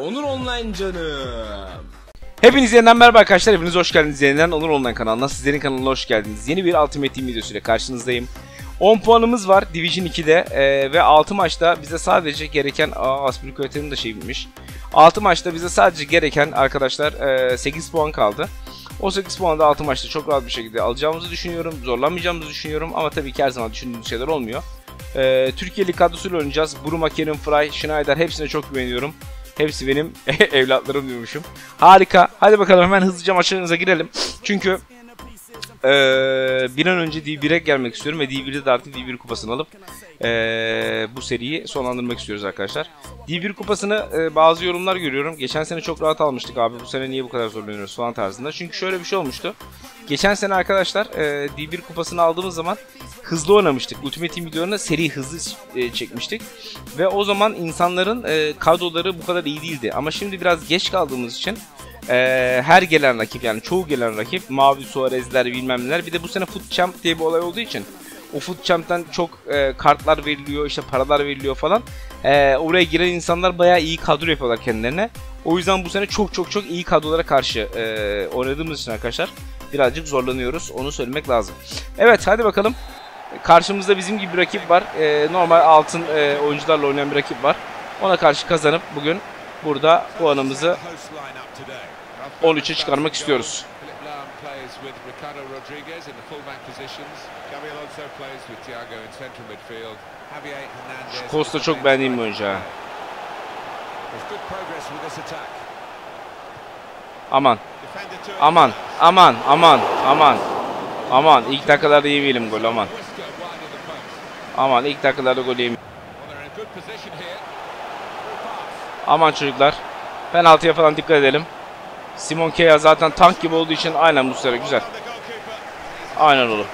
Onur Online canım. Hepiniz yeniden merhaba arkadaşlar. Hepiniz hoş geldiniz yeniden Onur Online kanalına. Sizlerin kanalına hoş geldiniz. Yeni bir Ultimate Team videosuyla karşınızdayım. 10 puanımız var Division 2'de e, ve 6 maçta bize sadece gereken... Aa Aspilicueta'nın da şey bitmiş. 6 maçta bize sadece gereken arkadaşlar e, 8 puan kaldı. O 8 puanı da 6 maçta çok rahat bir şekilde alacağımızı düşünüyorum. Zorlanmayacağımızı düşünüyorum ama tabii ki her zaman düşündüğümüz şeyler olmuyor. E, Türkiye'li kadrosuyla oynayacağız. Buruma, Kerim, Fry, Schneider hepsine çok güveniyorum. Hepsi benim evlatlarım diyormuşum. Harika. Hadi bakalım hemen hızlıca maçlarınıza girelim. Çünkü ee, bir an önce D1'e gelmek istiyorum ve D1'de de artık D1 kupasını alıp ee, bu seriyi sonlandırmak istiyoruz arkadaşlar. D1 kupasını e, bazı yorumlar görüyorum. Geçen sene çok rahat almıştık abi bu sene niye bu kadar zorlanıyoruz falan tarzında. Çünkü şöyle bir şey olmuştu. Geçen sene arkadaşlar e, D1 kupasını aldığımız zaman hızlı oynamıştık. Ultimate Team videolarına seri hızlı e, çekmiştik. Ve o zaman insanların e, kadroları bu kadar iyi değildi. Ama şimdi biraz geç kaldığımız için e, her gelen rakip yani çoğu gelen rakip Mavi Suarez'ler bilmem neler. Bir de bu sene Foot Champ diye bir olay olduğu için o Foot Champ'ten çok e, kartlar veriliyor işte paralar veriliyor falan. E, oraya giren insanlar bayağı iyi kadro yapıyorlar kendilerine. O yüzden bu sene çok çok çok iyi kadrolara karşı e, oynadığımız için arkadaşlar birazcık zorlanıyoruz. Onu söylemek lazım. Evet hadi bakalım. Karşımızda bizim gibi bir rakip var. E, normal altın e, oyuncularla oynayan bir rakip var. Ona karşı kazanıp bugün burada puanımızı 13'e çıkarmak istiyoruz. Şu Costa çok beğendiğim bir oyuncu ha. Aman. Aman. Aman. Aman. Aman. Aman. İlk dakikalarda yemeyelim gol aman. Aman ilk dakikalarda gol yemeyelim. Aman çocuklar. Penaltıya falan dikkat edelim. Simon Kea zaten tank gibi olduğu için aynen bu sefer güzel. Aynen oğlum.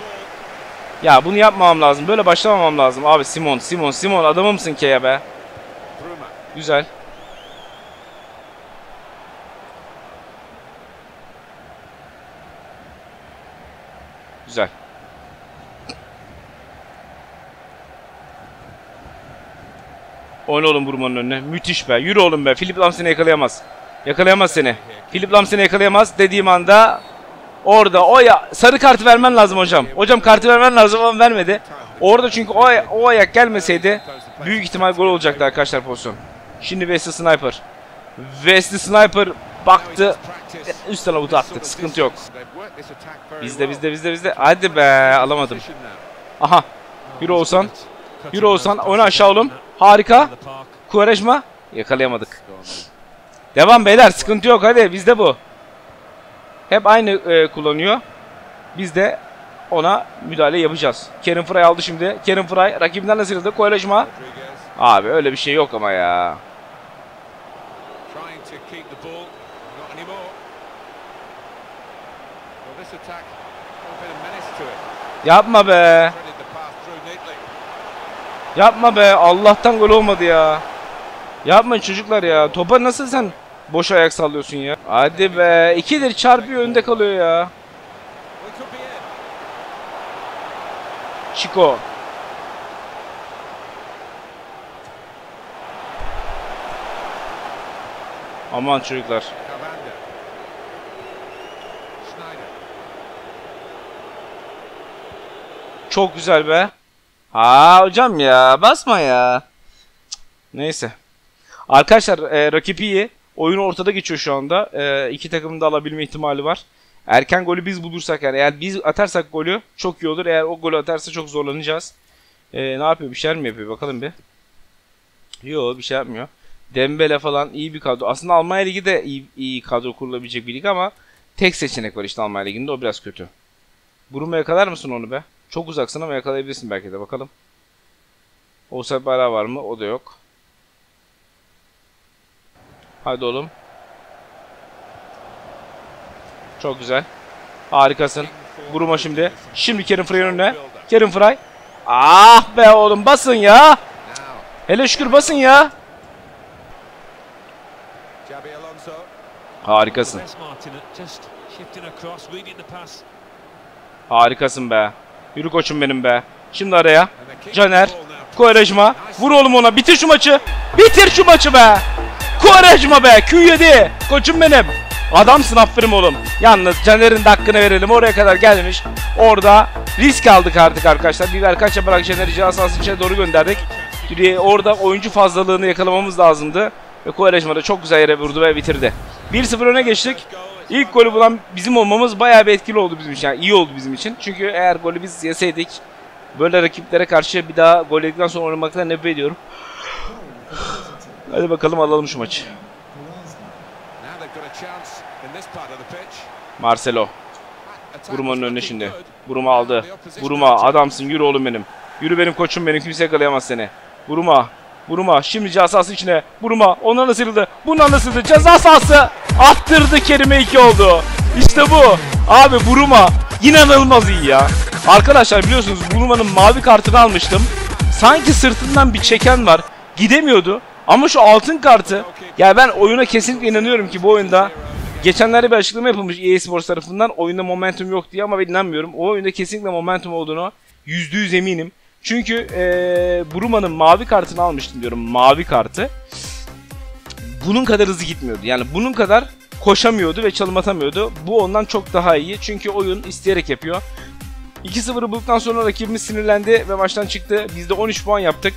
Ya bunu yapmamam lazım. Böyle başlamamam lazım. Abi Simon, Simon, Simon adamımsın Kea be. Güzel. Güzel. Oyna oğlum vurmanın önüne. Müthiş be. Yürü oğlum be. Philip Lam seni yakalayamaz. Yakalayamaz seni. Philip Lam seni yakalayamaz dediğim anda orada o ya sarı kartı vermen lazım hocam. Hocam kartı vermen lazım ama vermedi. Orada çünkü o, o ayak gelmeseydi büyük ihtimal gol olacaktı arkadaşlar pozisyon. Şimdi Wesley Sniper. Wesley Sniper baktı. Üstten avutu attık. Sıkıntı yok. Bizde bizde bizde bizde. Hadi be alamadım. Aha. Yürü olsan. Yürü olsan. Oyna aşağı oğlum. Harika. Kuvarejma. Yakalayamadık. Devam beyler. Sıkıntı yok. Hadi bizde bu. Hep aynı e, kullanıyor. Biz de ona müdahale yapacağız. Kerim Fry aldı şimdi. Kerim Fry rakibinden nasıl Kuvarejma. Abi öyle bir şey yok ama ya. Yapma be. Yapma be. Allah'tan gol olmadı ya. Yapma çocuklar ya. Topa nasıl sen boş ayak sallıyorsun ya? Hadi be. İkidir çarpıyor önde kalıyor ya. Chico. Aman çocuklar. Çok güzel be. Ha hocam ya basma ya. Neyse. Arkadaşlar e, rakip iyi. Oyun ortada geçiyor şu anda. E, iki takımın da alabilme ihtimali var. Erken golü biz bulursak yani eğer biz atarsak golü çok iyi olur. Eğer o golü atarsa çok zorlanacağız. E, ne yapıyor? Bir şeyler mi yapıyor? Bakalım bir. Yo bir şey yapmıyor. Dembele falan iyi bir kadro. Aslında Almanya Ligi de iyi, iyi kadro kurulabilecek bir lig ama tek seçenek var işte Almanya Ligi'nde o biraz kötü. Buruma yakalar mısın onu be? Çok uzaksın ama yakalayabilirsin belki de bakalım. Offside bayrağı var mı? O da yok. Hadi oğlum. Çok güzel. Harikasın. Vurma şimdi. Şimdi Kerim Frey'in önüne. Kerim Frey. Ah be oğlum basın ya. Hele şükür basın ya. Harikasın. Harikasın be. Yürü koçum benim be. Şimdi araya. Caner. Koyrejma. Vur oğlum ona. Bitir şu maçı. Bitir şu maçı be. Quaresma be Q7. Koçum benim. Adamsın aferin oğlum. Yalnız Caner'in de hakkını verelim. Oraya kadar gelmiş. Orada risk aldık artık arkadaşlar. Biber kaç yaparak Caner'i cihaz sahası içine doğru gönderdik. Orada oyuncu fazlalığını yakalamamız lazımdı. Ve Quaresma da çok güzel yere vurdu ve bitirdi. 1-0 öne geçtik. İlk golü bulan bizim olmamız bayağı bir etkili oldu bizim için. Yani iyi oldu bizim için. Çünkü eğer golü biz yeseydik böyle rakiplere karşı bir daha gol yedikten sonra oynamaktan nefret ediyorum. Hadi bakalım alalım şu maçı. Marcelo. Buruma'nın önüne şimdi. Buruma aldı. Buruma adamsın yürü oğlum benim. Yürü benim koçum benim kimse yakalayamaz seni. Buruma. Buruma şimdi ceza sahası içine. Buruma ondan nasıldı? Bundan nasıldı? Ceza sahası attırdı Kerime 2 oldu. İşte bu. Abi Buruma inanılmaz iyi ya. Arkadaşlar biliyorsunuz Buruma'nın mavi kartını almıştım. Sanki sırtından bir çeken var. Gidemiyordu. Ama şu altın kartı ya ben oyuna kesinlikle inanıyorum ki bu oyunda Geçenlerde bir açıklama yapılmış EA Sports tarafından oyunda momentum yok diye ama ben inanmıyorum. O oyunda kesinlikle momentum olduğunu %100 eminim. Çünkü eee Bruma'nın mavi kartını almıştım diyorum mavi kartı. Bunun kadar hızlı gitmiyordu. Yani bunun kadar koşamıyordu ve çalım atamıyordu. Bu ondan çok daha iyi. Çünkü oyun isteyerek yapıyor. 2-0'ı bulduktan sonra rakibimiz sinirlendi ve maçtan çıktı. Biz de 13 puan yaptık.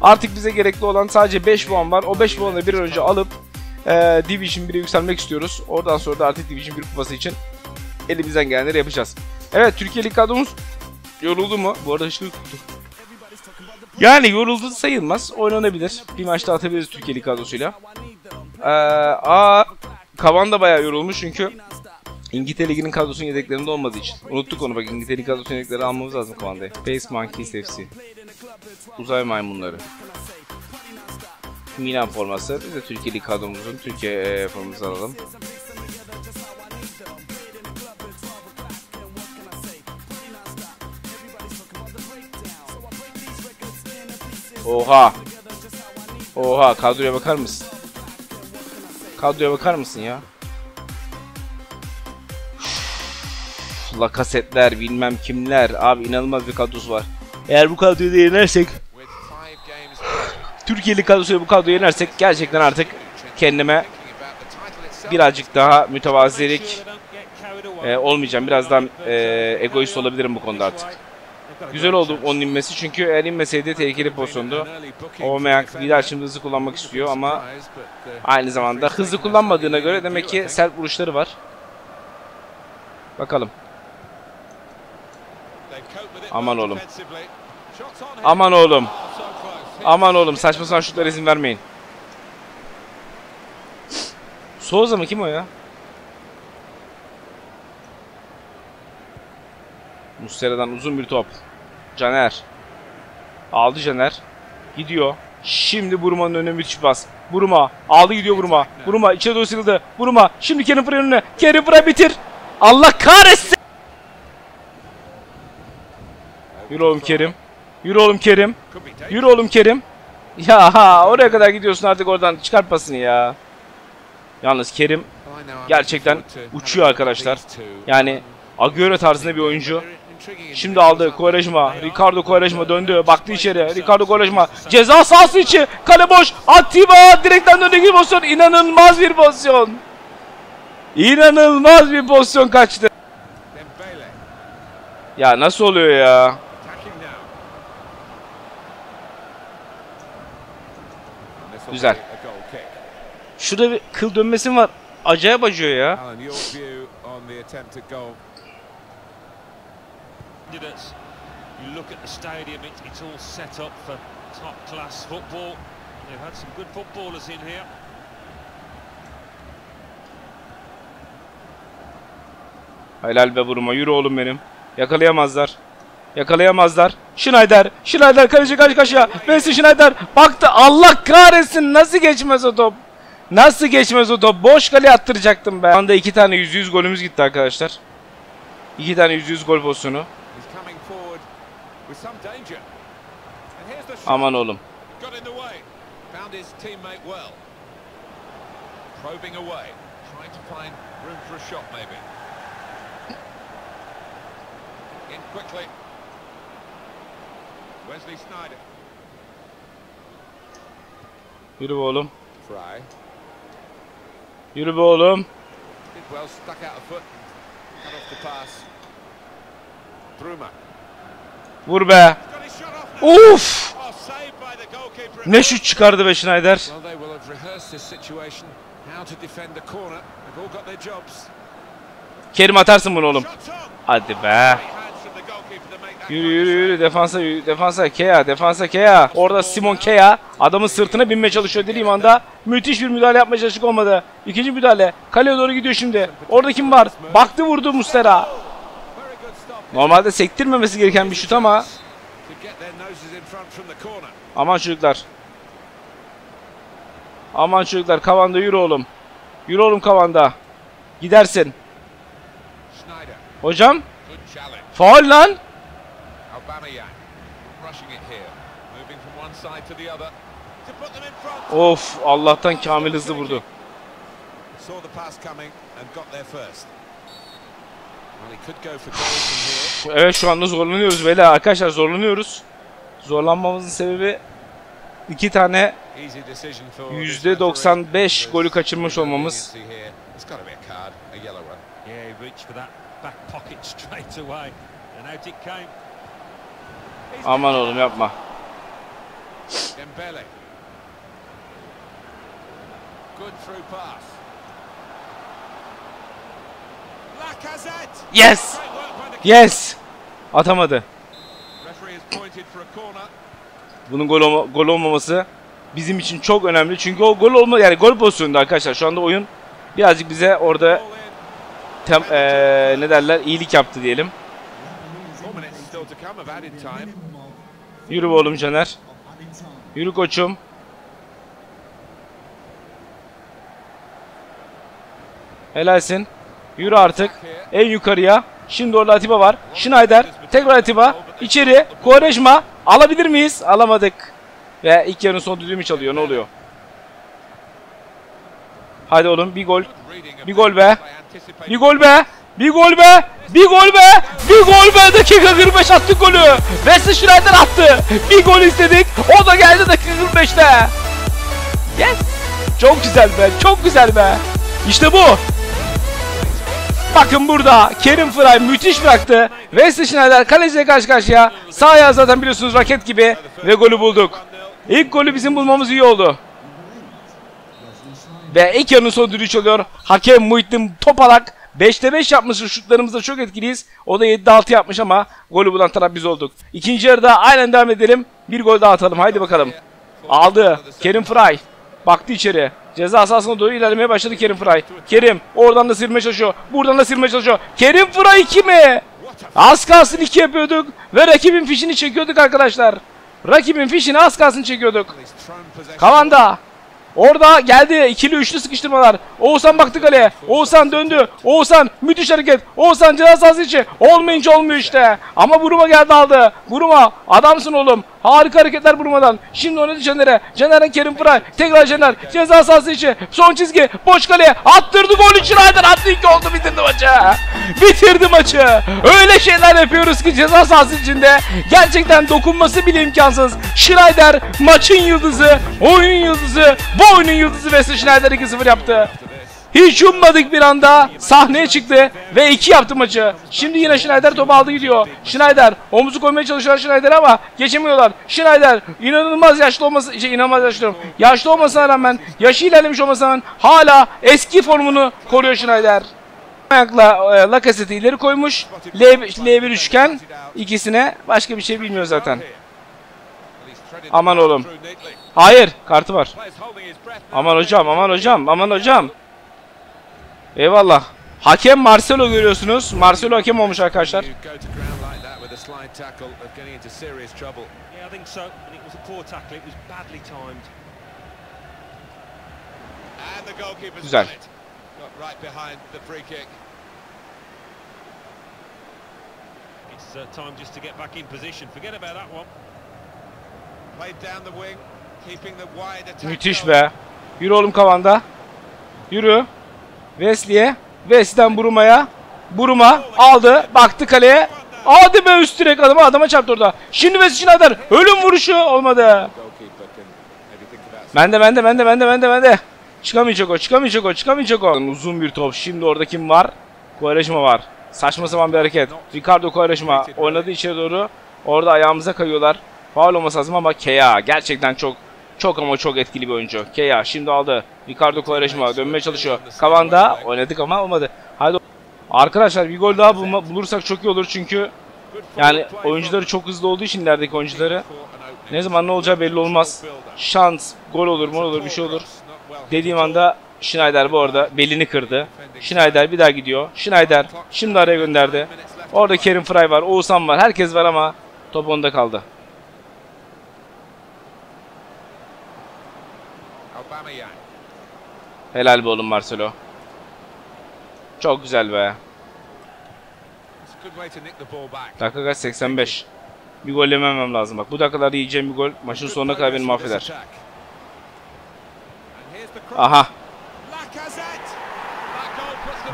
Artık bize gerekli olan sadece 5 puan var. O 5 puanı bir önce alıp ee, Division 1'e yükselmek istiyoruz. Oradan sonra da artık Division 1 kupası için elimizden gelenleri yapacağız. Evet Türkiye Lig kadromuz yoruldu mu? Bu arada hışlı tuttu. Yani yoruldu sayılmaz. Oynanabilir. Bir maçta atabiliriz Türkiye Lig kadrosuyla. Ee, aa, Kavan da bayağı yorulmuş çünkü İngiltere Ligi'nin kadrosunun yedeklerinde olmadığı için. Unuttuk onu bak İngiltere Ligi kadrosunun yedekleri almamız lazım Kavan'da. Space Monkeys FC. Uzay maymunları. Milan forması. Biz de Türkiye Lig kadromuzun Türkiye e, formasını alalım. Oha. Oha kadroya bakar mısın? Kadroya bakar mısın ya? Lakasetler bilmem kimler. Abi inanılmaz bir kadrosu var. Eğer bu kadroyu da yenersek Türkiye'li kadrosuyla bu kadroyu yenersek gerçekten artık kendime birazcık daha mütevazilik e, olmayacağım. Birazdan e, egoist olabilirim bu konuda artık. Güzel oldu onun inmesi çünkü eğer inmeseydi tehlikeli pozisyondu. Aubameyang lider şimdi hızlı kullanmak istiyor ama aynı zamanda hızlı kullanmadığına göre demek ki sert vuruşları var. Bakalım. Aman oğlum. Aman oğlum. Aman oğlum saçma sapan şutlara izin vermeyin. Souza mı kim o ya? Muslera'dan uzun bir top. Caner. Aldı Caner. Gidiyor. Şimdi Buruma'nın önüne müthiş bas. Buruma. Aldı gidiyor Buruma. Buruma içeri doğru sıyrıldı. Buruma. Şimdi Pıra'nın önüne. Kerim Pıra bitir. Allah kahretsin. Yürü oğlum Kerim. Yürü oğlum Kerim. Yürü oğlum Kerim. Ya ha oraya kadar gidiyorsun artık oradan çıkart pasını ya. Yalnız Kerim gerçekten uçuyor arkadaşlar. Yani Agüero tarzında bir oyuncu. Şimdi aldı Quaresma. Ricardo Quaresma döndü. Baktı içeri. Ricardo Quaresma. Ceza sahası içi. Kale boş. Atiba direkten döndü gibi pozisyon. İnanılmaz bir pozisyon. İnanılmaz bir pozisyon kaçtı. Ya nasıl oluyor ya? Güzel. Şurada bir kıl dönmesi var? Acayip acıyor ya. Candidates. You look at the stadium, it, it's all set up for top class football. They've had some good footballers in here. Helal be vurma. Yürü oğlum benim. Yakalayamazlar. Yakalayamazlar. Schneider. Schneider kaleci karşı karşıya. Wesley Schneider. Baktı. Allah kahretsin. Nasıl geçmez o top? Nasıl geçmez o top? Boş kale attıracaktım ben. Şu anda iki tane yüz yüz golümüz gitti arkadaşlar. İki tane yüz yüz gol pozisyonu. Some danger. And here's the shot. Aman oğlum. Got in the way. Found his teammate well. Probing away. Trying to find room for a shot maybe. In quickly. Wesley Snyder. Yürü be oğlum. Fry. Yürü be oğlum. Did well, stuck out a foot, cut off the pass. Bruma. Vur be. Uf! Ne şut çıkardı be Schneider. Kerim atarsın bunu oğlum. Hadi be. Yürü yürü yürü defansa yürü. Defansa Kea. Defansa Kea. Orada Simon Kea. Adamın sırtına binmeye çalışıyor dediğim anda. Müthiş bir müdahale yapmaya çalıştık olmadı. İkinci müdahale. Kaleye doğru gidiyor şimdi. Orada kim var? Baktı vurdu Mustera. Normalde sektirmemesi gereken bir şut ama. Aman çocuklar. Aman çocuklar kavanda yürü oğlum. Yürü oğlum kavanda. Gidersin. Hocam faul lan. Of Allah'tan Kamil hızlı vurdu. Evet şu anda zorlanıyoruz beyler arkadaşlar zorlanıyoruz. Zorlanmamızın sebebi iki tane Easy decision for %95 golü kaçırmış olmamız. Aman oğlum yapma. Dembele. Good through pass. Lacazette. Yes! Yes! Atamadı. Bunun gol, olma- gol olmaması bizim için çok önemli. Çünkü o gol olma yani gol pozisyonunda arkadaşlar. Şu anda oyun birazcık bize orada tem, eee, ne derler iyilik yaptı diyelim. Yürü oğlum Caner. Yürü koçum. Helalsin. Yürü artık. En yukarıya. Şimdi orada Atiba var. Schneider. Tekrar Atiba. İçeri. Quaresma. Alabilir miyiz? Alamadık. Ve ilk yarının son düdüğümü çalıyor. Ne oluyor? Hadi oğlum bir gol. Bir gol be. Bir gol be. Bir gol be. Bir gol be. Bir gol be. Dakika 45 attık golü. Wesley Schneider attı. Bir gol istedik. O da geldi dakika 45'te. Yes. Çok güzel be. Çok güzel be. İşte bu. Bakın burada Kerim Fry müthiş bıraktı. Wesley Schneider kaleciyle karşı karşıya. Sağ ayağı zaten biliyorsunuz raket gibi. Ve golü bulduk. İlk golü bizim bulmamız iyi oldu. Ve ilk yarının son düdüğü çalıyor. Hakem Muhittin Topalak 5'te 5 yapmış şutlarımızda çok etkiliyiz. O da 7'de 6 yapmış ama golü bulan taraf biz olduk. İkinci yarıda aynen devam edelim. Bir gol daha atalım. Haydi bakalım. Aldı. Kerim Fry. Baktı içeri. Ceza sahasına doğru ilerlemeye başladı Kerim Fry. Kerim oradan da sürmeye çalışıyor. Buradan da sürmeye çalışıyor. Kerim Fry 2 mi? Az kalsın 2 yapıyorduk. Ve rakibin fişini çekiyorduk arkadaşlar. Rakibin fişini az kalsın çekiyorduk. Kavanda. Orada geldi. ikili üçlü sıkıştırmalar. Oğuzhan baktı kaleye. Oğuzhan döndü. Oğuzhan müthiş hareket. Oğuzhan ceza sahası içi. Olmayınca olmuyor işte. Ama Buruma geldi aldı. Buruma adamsın oğlum. Harika hareketler Buruma'dan. Şimdi oynadı Caner'e. Caner'den Kerim Fıray. Tekrar Caner. Ceza sahası içi. Son çizgi. Boş kaleye. Attırdı golü Schneider. Attı iki oldu. Bitirdi maçı. Bitirdi maçı. Öyle şeyler yapıyoruz ki ceza sahası içinde. Gerçekten dokunması bile imkansız. Schneider maçın yıldızı. Oyunun yıldızı. Bu oyunun yıldızı Wesley Schneider 2-0 yaptı. Hiç ummadık bir anda sahneye çıktı ve 2 yaptı maçı. Şimdi yine Schneider topu aldı gidiyor. Schneider omuzu koymaya çalışıyor Schneider ama geçemiyorlar. Schneider inanılmaz yaşlı olması, şey inanılmaz yaşlı. Yaşlı olmasına rağmen, yaşı ilerlemiş olmasına rağmen hala eski formunu koruyor Schneider. Ayakla e, Lacazette'i ileri koymuş. L, L1 üçgen ikisine başka bir şey bilmiyor zaten. Aman oğlum. Hayır kartı var. Aman hocam aman hocam aman hocam. Eyvallah. Hakem Marcelo görüyorsunuz. Marcelo hakem olmuş arkadaşlar. Güzel. done it. Got right behind the free kick. It's uh, time just to get back in position. Forget about that one. Played down the wing, keeping the wide attack Müthiş be. Yürü oğlum kavanda. Yürü. Wesley'e. Wesley'den Buruma'ya. Buruma aldı. Baktı kaleye. Hadi be üst direk adama adama çarptı orada. Şimdi Wesley Schneider. Ölüm vuruşu olmadı. Bende bende bende bende bende bende. Çıkamayacak o, çıkamayacak o, çıkamayacak o. Uzun bir top. Şimdi orada kim var? Koyraşma var. Saçma sapan bir hareket. Ricardo Koyraşma oynadı içeri doğru. Orada ayağımıza kayıyorlar. Faul olması lazım ama Kea gerçekten çok çok ama çok etkili bir oyuncu. Kea şimdi aldı. Ricardo Koyraşma dönmeye çalışıyor. Kavanda oynadık ama olmadı. Haydi Arkadaşlar bir gol daha bulma- bulursak çok iyi olur çünkü yani oyuncuları çok hızlı olduğu için ilerideki oyuncuları ne zaman ne olacağı belli olmaz. Şans, gol olur, mol olur, bir şey olur. Dediğim anda Schneider bu arada belini kırdı. Schneider bir daha gidiyor. Schneider şimdi araya gönderdi. Orada Kerim Fry var, Oğuzhan var, herkes var ama top onda kaldı. Helal be oğlum Marcelo. Çok güzel be. Dakika kaç? 85. Bir gol yememem lazım bak. Bu dakikalarda yiyeceğim bir gol maçın sonuna kadar beni mahveder. Aha.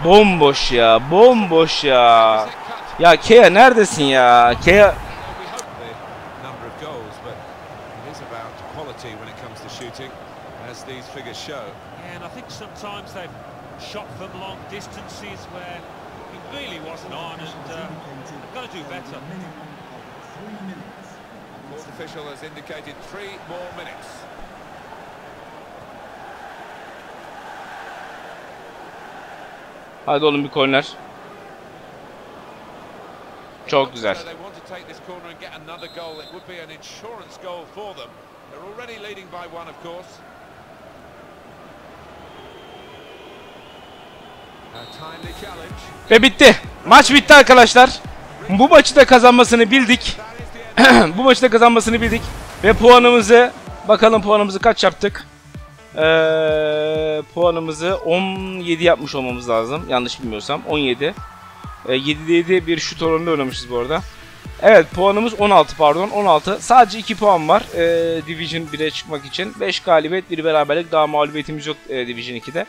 Bomboş ya. Bomboş ya. Ya Kea neredesin ya? Kea show. Yeah, and I think sometimes they've shot from long distances where he really wasn't on, and uh, they've got to do better. Fourth official has indicated three more minutes. Hadi oğlum bir korner. Çok güzel. They want to take this corner and get another goal. It would be an insurance goal for them. They're already leading by one, of course. Ve bitti. Maç bitti arkadaşlar. Bu maçı da kazanmasını bildik. Bu maçı da kazanmasını bildik. Ve puanımızı bakalım puanımızı kaç yaptık? Ee, puanımızı 17 yapmış olmamız lazım. Yanlış bilmiyorsam 17. Ee, 7'de 7 bir şut oranında oynamışız bu arada. Evet puanımız 16 pardon 16. Sadece 2 puan var ee, Division 1'e çıkmak için. 5 galibiyet 1 beraberlik daha mağlubiyetimiz yok ee, Division 2'de.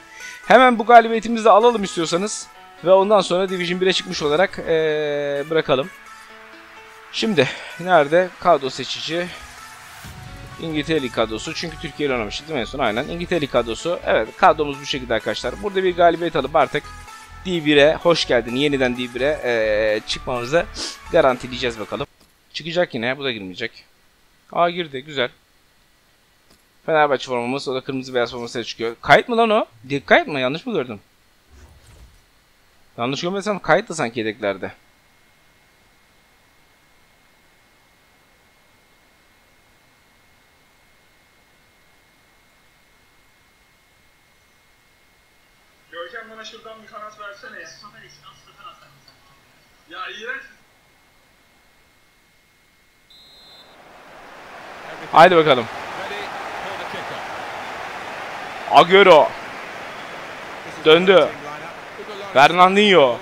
Hemen bu galibiyetimizi de alalım istiyorsanız. Ve ondan sonra Division 1'e çıkmış olarak ee, bırakalım. Şimdi nerede? Kadro seçici. İngiltere kadrosu. Çünkü Türkiye ile oynamıştık değil mi en son? Aynen. İngiltere kadrosu. Evet kadromuz bu şekilde arkadaşlar. Burada bir galibiyet alıp artık D1'e hoş geldin. Yeniden D1'e eee, çıkmamızı garantileyeceğiz bakalım. Çıkacak yine. Bu da girmeyecek. Aa girdi. Güzel. Fenerbahçe formamız. O da kırmızı beyaz formasıyla çıkıyor. Kayıt mı lan o? Kayıt mı? Yanlış mı gördüm? Yanlış görmesem kayıttı sanki yedeklerde. Haydi bakalım. Agüero. Döndü. Fernandinho.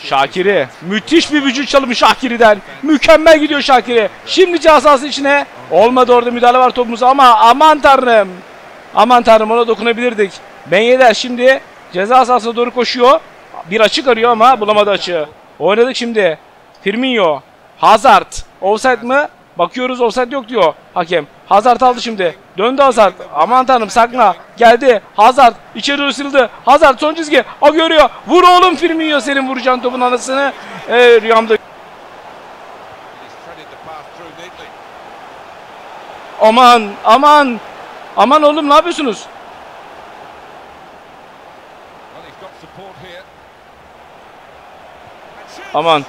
Şakiri. Müthiş bir vücut çalımı Şakiri'den. Mükemmel gidiyor Şakiri. Şimdi ceza sahası içine. Olmadı orada müdahale var topumuza ama aman tanrım. Aman tanrım ona dokunabilirdik. Ben Yedder şimdi ceza sahasına doğru koşuyor. Bir açık arıyor ama bulamadı açığı. Oynadık şimdi. Firmino. Hazard. Offside mı? Bakıyoruz offside yok diyor hakem. Hazard aldı şimdi. Döndü Hazard. Aman tanrım sakla. Geldi. Hazard. içeri doğru sıyrıldı. Hazard son çizgi. O görüyor. Vur oğlum Firmino senin vuracağın topun anasını. Ee, rüyamda. Aman aman. Aman oğlum ne yapıyorsunuz? Aman.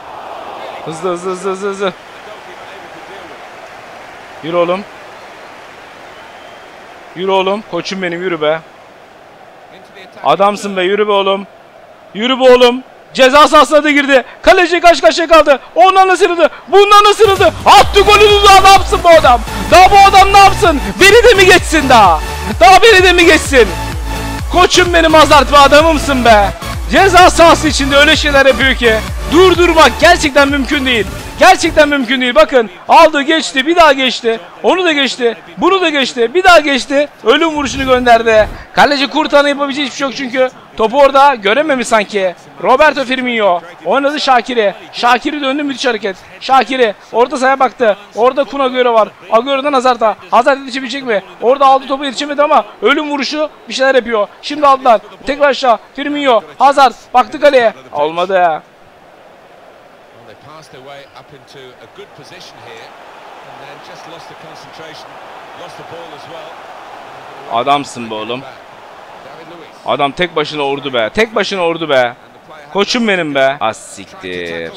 Hızlı hızlı hızlı hızlı hızlı. The goalkeeper able to deal with it. Yürü oğlum. Yürü oğlum. Koçum benim yürü be. Adamsın be yürü be oğlum. Yürü be oğlum. Ceza sahasına da girdi. Kaleci kaç karşıya kaldı. Ondan ısırıldı. Bundan ısırıldı. Attı golünü daha ne yapsın bu adam? Daha bu adam ne yapsın? Beni de mi geçsin daha? Daha beni de mi geçsin? Koçum benim Hazard be adamımsın be. Ceza sahası içinde öyle şeyler yapıyor ki. Durdurmak gerçekten mümkün değil. Gerçekten mümkün değil. Bakın aldı geçti bir daha geçti. Onu da geçti. Bunu da geçti. Bir daha geçti. Ölüm vuruşunu gönderdi. Kaleci Kurtan'ın yapabileceği hiçbir şey yok çünkü Topu orada görememiş sanki. Roberto Firmino oynadı Şakir'i. Şakir'i döndü müthiş hareket. Şakir'i orta sahaya baktı. Orada Kun Agüero var. Agüero'dan Hazard'a. Hazard yetişebilecek mi? Orada aldı topu yetişemedi ama ölüm vuruşu bir şeyler yapıyor. Şimdi aldılar. Tekrar aşağı. Firmino. Hazard. Baktı kaleye. Olmadı. Passed their way up into a good position here and then just lost the concentration, lost the ball as well. Adamsın be oğlum. Adam tek başına ordu be. Tek başına ordu be. Koçum benim be. Az to siktir.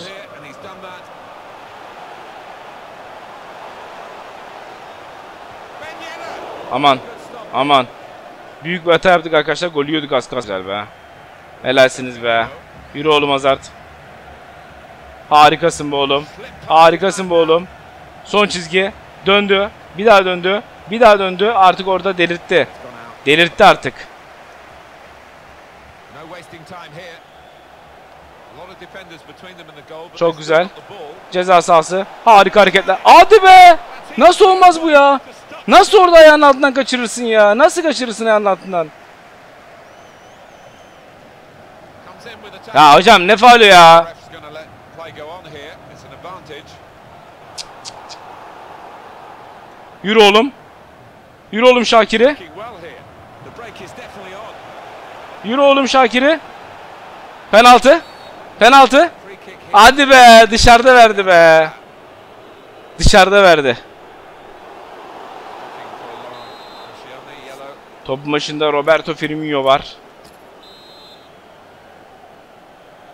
Aman. Aman. Büyük bir hata yaptık arkadaşlar. Gol yiyorduk az kalsın be. Helalsiniz be. Yürü oğlum Hazard. Harikasın be oğlum. Harikasın be oğlum. Son çizgi. Döndü. Bir daha döndü. Bir daha döndü. Artık orada delirtti. Delirtti artık. Çok güzel. Ceza sahası. Harika hareketler. Hadi be! Nasıl olmaz bu ya? Nasıl orada ayağının altından kaçırırsın ya? Nasıl kaçırırsın ayağının altından? Ya hocam ne faulü ya? Ref's going to let play go on here. It's an advantage. Yürü oğlum. Yürü oğlum Şakir'i. Yürü oğlum Şakir'i. Penaltı. Penaltı. Hadi be dışarıda verdi be. Dışarıda verdi. Topun başında Roberto Firmino var.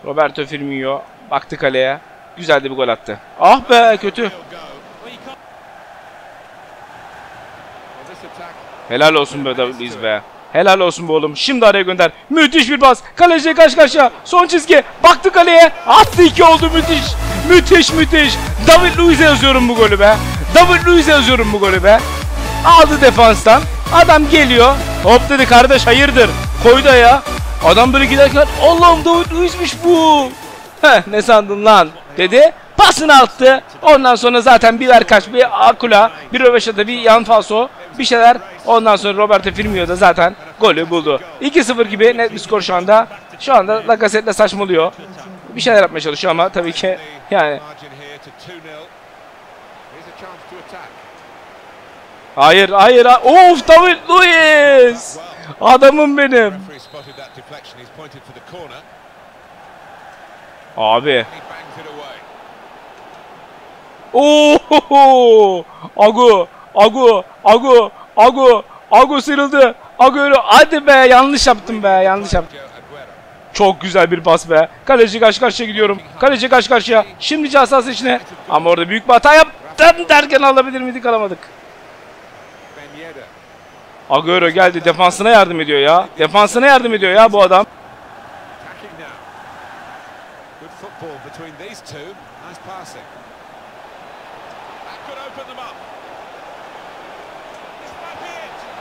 Roberto Firmino baktı kaleye. Güzel de bir gol attı. Ah be kötü. He'll go. Well, you can't- Well, this attack Helal olsun be Luiz be. Helal olsun be oğlum. Şimdi araya gönder. Müthiş bir pas. Kaleciye karşı karşıya. Son çizgi. Baktı kaleye. Attı iki oldu müthiş. Müthiş müthiş. David Luiz'e yazıyorum bu golü be. David Luiz'e yazıyorum bu golü be. Aldı defanstan. Adam geliyor. Hop dedi kardeş hayırdır. Koydu ya. Adam böyle giderken Allah'ım David Luiz'miş bu. Heh ne sandın lan dedi. Pasını attı. Ondan sonra zaten bir kaç bir Akula, bir Röveşat'a bir yan falso bir şeyler. Ondan sonra Roberto Firmino da zaten golü buldu. 2-0 gibi net bir skor şu anda. Şu anda Lacazette saçmalıyor. Bir şeyler yapmaya çalışıyor ama tabii ki yani margin here to 2-0. Here's a chance to attack. hayır hayır ha- of David Luiz adamım benim. Abi. Oho! Agu, Agu, Agu, Agu, Agu sıyrıldı. Öyle. Hadi be yanlış yaptım be yanlış yaptım. Çok güzel bir pas be. Kaleci karşı karşıya gidiyorum. Kaleci karşı karşıya. Şimdi cihaz içine. Ama orada büyük bir hata yaptım derken alabilir miydik alamadık. Agüero geldi defansına yardım ediyor ya. Defansına yardım ediyor ya bu adam.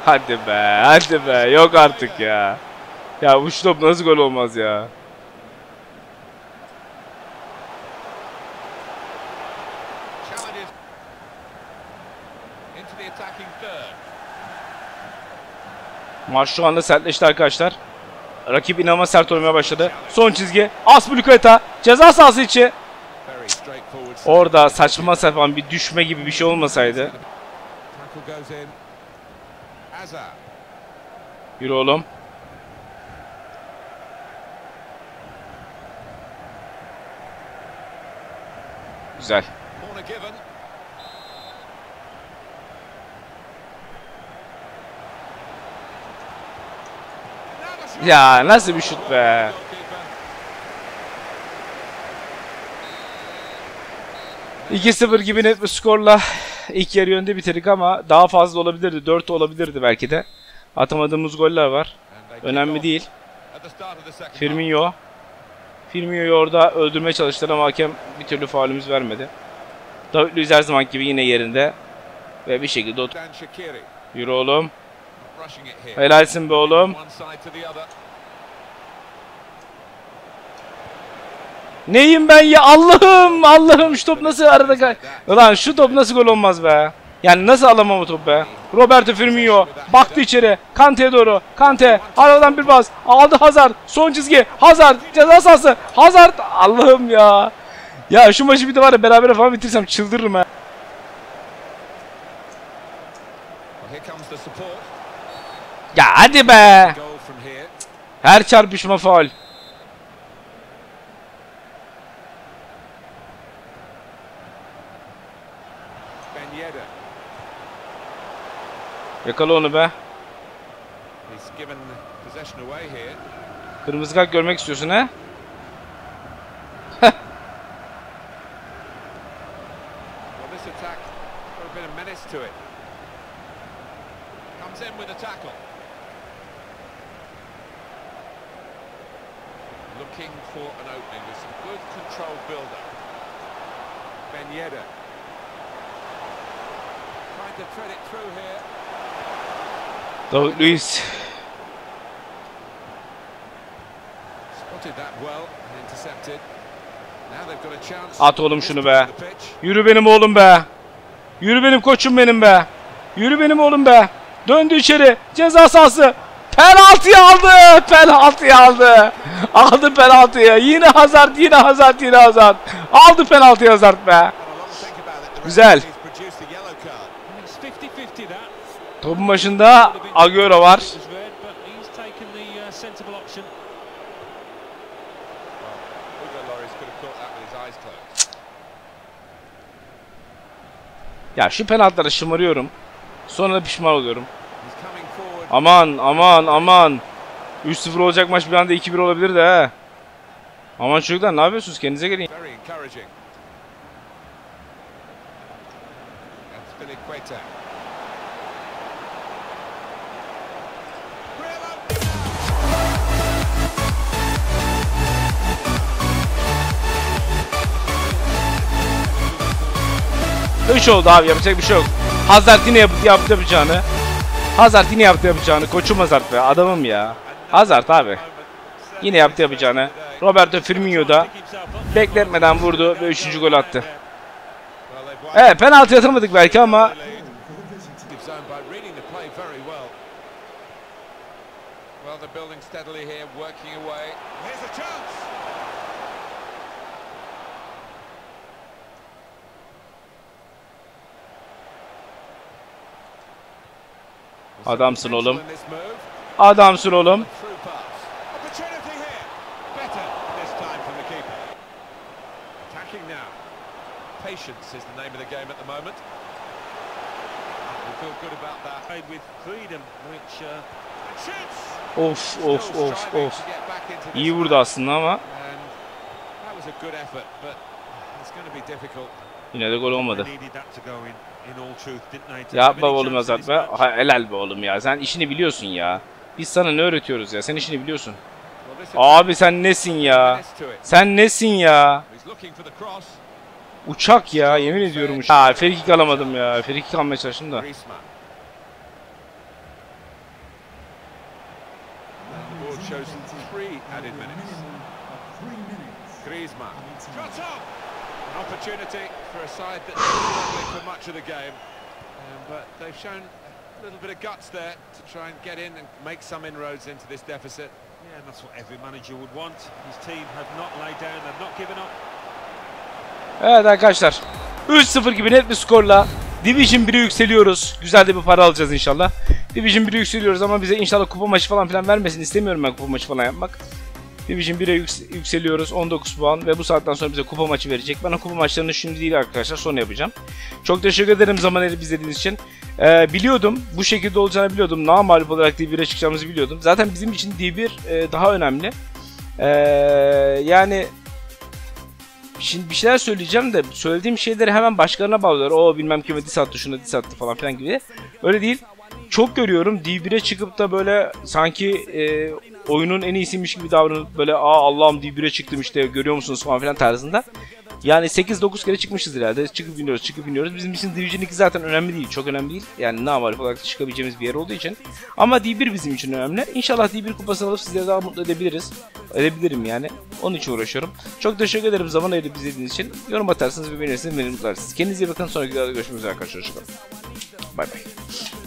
Hadi be hadi be yok artık ya. Ya bu top nasıl gol olmaz ya. Maç şu anda sertleşti arkadaşlar. Rakip inanılmaz sert olmaya başladı. Son çizgi. Aspilicueta ceza sahası içi. Orada saçma sapan bir düşme gibi bir şey olmasaydı. Yürü oğlum. Güzel. Ya nasıl bir şut be. Goalkeeper. 2-0 gibi net bir skorla ilk yarı önde bitirdik ama daha fazla olabilirdi. 4 olabilirdi belki de. Atamadığımız goller var. Önemli değil. Firmino. Firmino'yu orada öldürmeye çalıştılar ama hakem bir türlü faulümüz vermedi. David Luiz her zaman gibi yine yerinde. Ve bir şekilde. Yürü oğlum. Helalsin be oğlum. One side to the other. Neyim ben ya Allah'ım Allah'ım şu top nasıl arada kay... Ulan şu top nasıl gol olmaz be. Yani nasıl alamam o topu be? Roberto Firmino baktı içeri. Kante'ye doğru. Kante aradan bir bas. Aldı Hazard. Son çizgi. Hazard ceza sahası. Hazard Allah'ım ya. Ya şu maçı bir de var ya beraber falan bitirsem çıldırırım ha. Ya hadi be. Her çarpışma faul. Ben Yedder. Yakala onu be. He's given possession away here. Kırmızı kart görmek istiyorsun he? Well, this attack got a bit of menace to it. Comes in with a tackle. Looking for an opening with some good controlled build-up. Ben Yedder. Trying to thread it through here. David Luiz. Spotted that well and intercepted. Now they've got a chance. At oğlum şunu be. Yürü benim oğlum be. Yürü benim koçum benim be. Yürü benim oğlum be. Döndü içeri. Ceza sahası. Penaltıyı aldı. Penaltıyı aldı. Aldı penaltıyı. Yine Hazard, yine Hazard, yine Hazard. Aldı penaltıyı Hazard be. Had with his eyes closed. Ya şu penaltılara şımarıyorum. Sonra da pişman oluyorum. Aman aman aman. 3-0 olacak maç bir anda 2-1 olabilir de. Aman çocuklar ne yapıyorsunuz? Kendinize gelin. Very encouraging. That's Spilicueta. Üç oldu abi yapacak bir şey yok. Hazard yine yap yaptı yapacağını. Hazard yine yaptı yapacağını. Koçum Hazard be adamım ya. Hazard abi. Yine yaptı yapacağını. Roberto Firmino da bekletmeden vurdu ve üçüncü gol attı. Evet penaltı yatırmadık belki ama the lead. Give zone by reading the play very well. Well, they're building steadily here, working away. Here's a chance. There's some Adamsın potential oğlum. in this move. adamsın oğlum. Through pass. Opportunity here. Better this time from the keeper. Attacking now. Patience is of. Of of of İyi vurdu aslında ama. Yine de gol olmadı. Yapma any oğlum this be. Ha, helal be oğlum ya. Sen işini biliyorsun ya. Biz sana ne öğretiyoruz ya? Sen işini biliyorsun. Abi sen nesin ya? Sen nesin ya? Uçak ya yemin ediyorum uçak. Ha frikik alamadım ya. Frikik almaya çalıştım da. Griezmann. Shot up! Opportunity for a side struggling for much of the game. Um, but they've shown a little bit of guts there to try and get in and make some inroads into this deficit. Yeah, and that's what every manager would want. His team have not laid down, they've not given up. Evet arkadaşlar. 3-0 gibi net bir skorla Division 1'e yükseliyoruz. Güzel de bir para alacağız inşallah. Division 1'e yükseliyoruz ama bize inşallah kupa maçı falan filan vermesin. istemiyorum ben kupa maçı falan yapmak. Division 1'e yüks- yükseliyoruz. 19 puan ve bu saatten sonra bize kupa maçı verecek. Ben o kupa maçlarını şimdi değil arkadaşlar sonra yapacağım. Çok teşekkür ederim zaman ayırıp izlediğiniz için. Ee, biliyordum. Bu şekilde olacağını biliyordum. Namalip olarak D1'e çıkacağımızı biliyordum. Zaten bizim için D1 e, daha önemli. Ee, yani Şimdi bir şeyler söyleyeceğim de söylediğim şeyleri hemen başkalarına bağlıyorlar. O bilmem kime diss attı şuna diss attı falan filan gibi. Öyle değil. Çok görüyorum D1'e çıkıp da böyle sanki e, oyunun en iyisiymiş gibi davranıp böyle aa Allah'ım D1'e çıktım işte görüyor musunuz falan filan tarzında. Yani 8-9 kere çıkmışız herhalde. Çıkıp iniyoruz, çıkıp iniyoruz. Bizim için Division 2 zaten önemli değil. Çok önemli değil. Yani namalif olarak çıkabileceğimiz bir yer olduğu için. Ama D1 bizim için önemli. İnşallah D1 kupasını alıp sizleri daha mutlu edebiliriz. Edebilirim yani. Onun için uğraşıyorum. Çok teşekkür ederim zaman ayırıp izlediğiniz için. Yorum atarsınız ve beğenirsiniz beni mutlu. Kendinize iyi bakın. Sonraki videoda görüşmek üzere arkadaşlar. Bay bay.